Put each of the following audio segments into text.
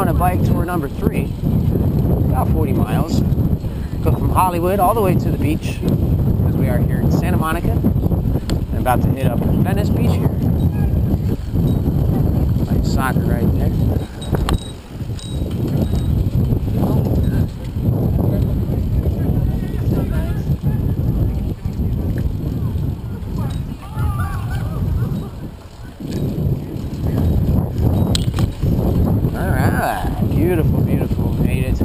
on a bike tour number three, about 40 miles. Go from Hollywood all the way to the beach, as we are here in Santa Monica. And about to hit up Venice Beach here. Nice soccer right there. All right, beautiful, beautiful. Made it.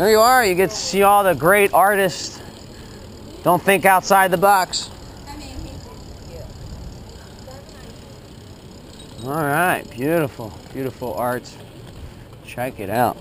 There you are. You get to see all the great artists. Don't think outside the box. All right, beautiful, beautiful art. Check it out.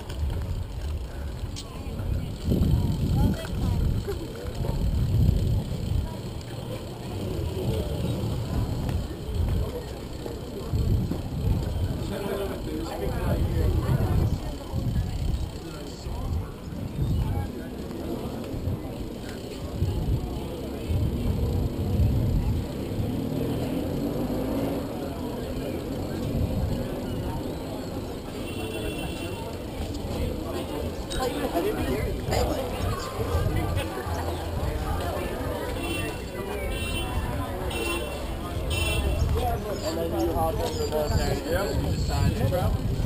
Hey, listen, if it goes.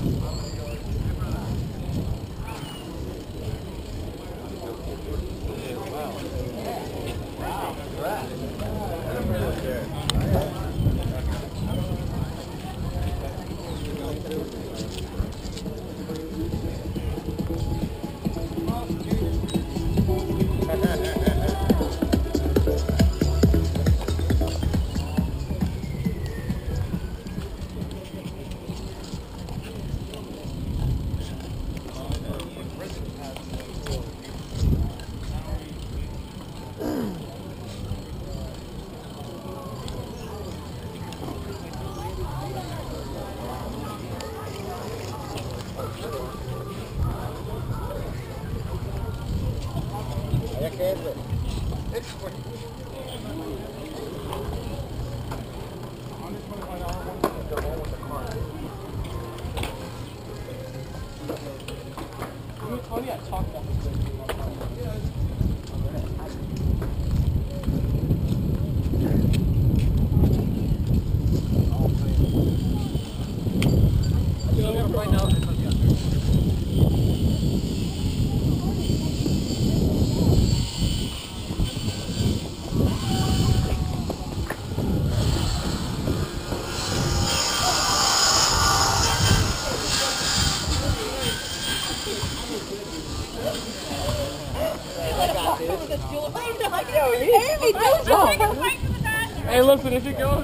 significa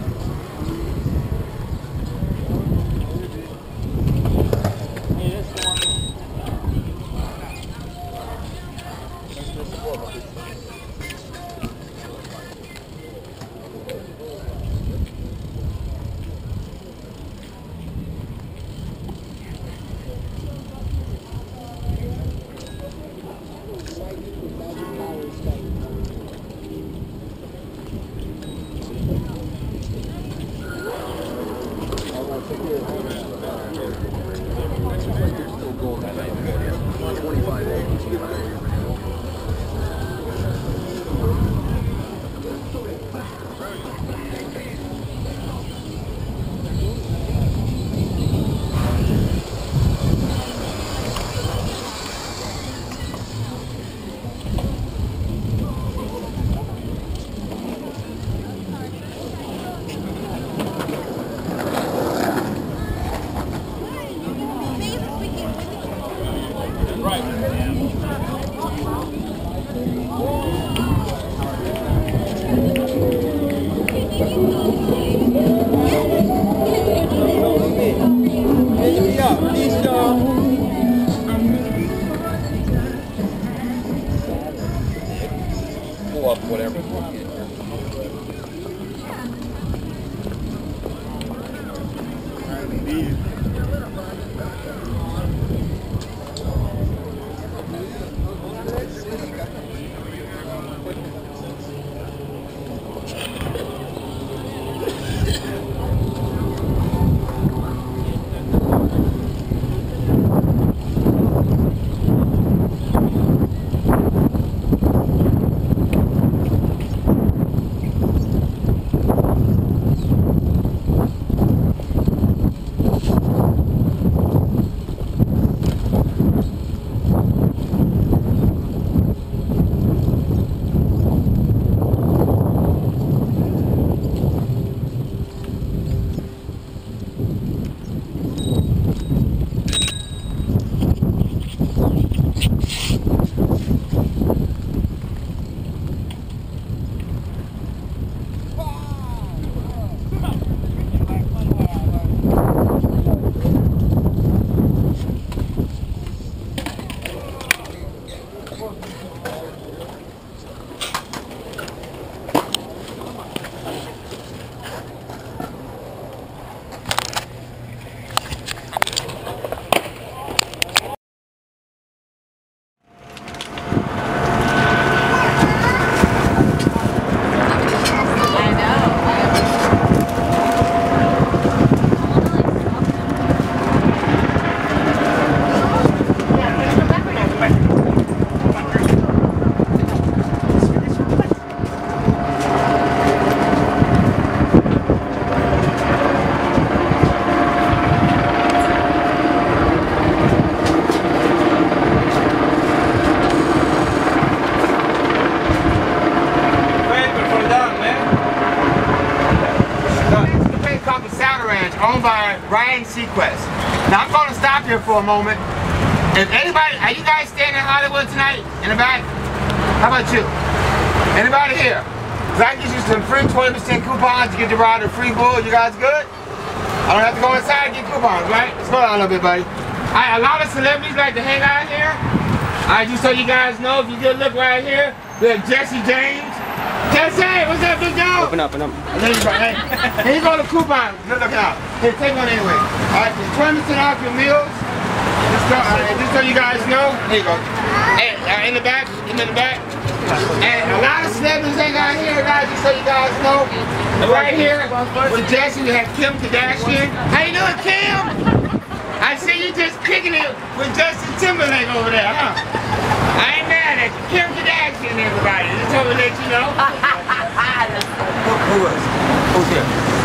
whatever. Sequest. Now I'm going to stop here for a moment. If anybody, are you guys staying in Hollywood tonight in the back? How about you? Anybody here? Cause I can get you some free 20% coupons to get you ride a free bull. You guys good? I don't have to go inside and get coupons, right? Let's go down a little bit, buddy. A lot of celebrities like to hang out here. I just so you guys know, if you a look right here, we have Jesse James. What's up, big dog? Open up, open up. And then you go, hey, here you go to coupon. Good looking out. Here, take one anyway. All right, just 20% off your meals. Just, go, uh, just so you guys know. Here you go. Hey, uh, in the back, in the back. And a lot of celebrities ain't got here, guys, just so you guys know. Right here with Jesse, we have Kim Kardashian. How you doing, Kim? I see you just kicking it with Justin Timberlake over there, huh? I ain't mad at you. Kim Kardashian, everybody. Just want to let you know. Who, is? Who's here?